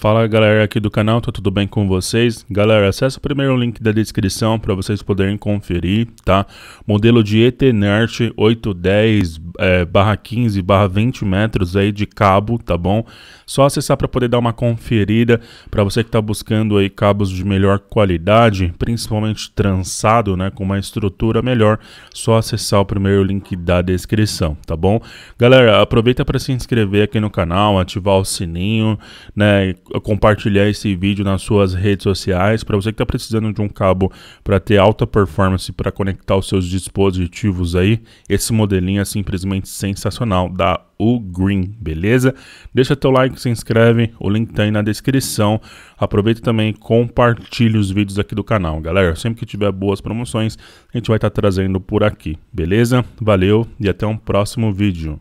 Fala galera aqui do canal, tá tudo bem com vocês? Galera, acessa o primeiro link da descrição para vocês poderem conferir, tá? Modelo de Ethernet 810 é, barra 15 barra 20 metros aí de cabo, tá bom? Só acessar para poder dar uma conferida para você que está buscando aí cabos de melhor qualidade, principalmente trançado, né, com uma estrutura melhor, só acessar o primeiro link da descrição, tá bom? Galera, aproveita para se inscrever aqui no canal, ativar o sininho, né, compartilhar esse vídeo nas suas redes sociais. Para você que está precisando de um cabo para ter alta performance para conectar os seus dispositivos aí, esse modelinho é simplesmente sensacional da o Green, beleza? Deixa teu like, se inscreve, o link tá aí na descrição. Aproveita também e compartilhe os vídeos aqui do canal, galera. Sempre que tiver boas promoções, a gente vai estar tá trazendo por aqui, beleza? Valeu e até um próximo vídeo.